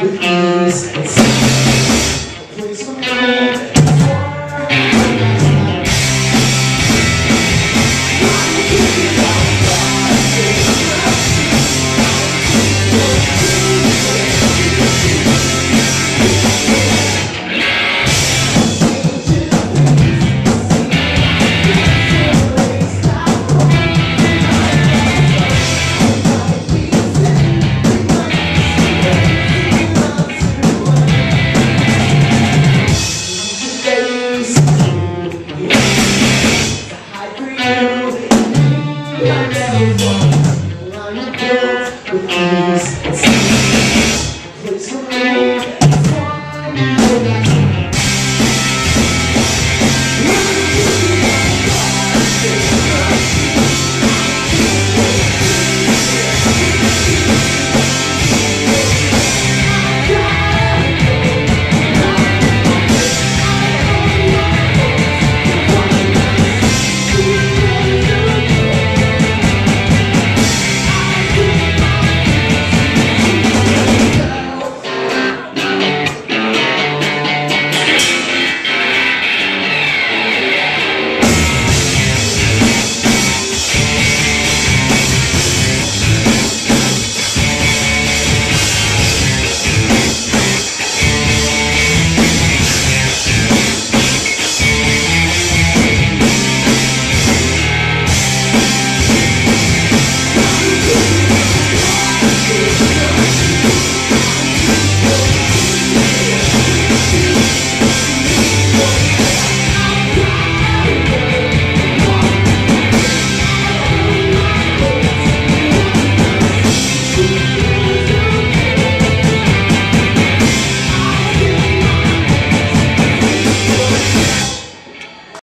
With ease Never want. I'm built with ease and speed.